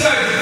Sorry.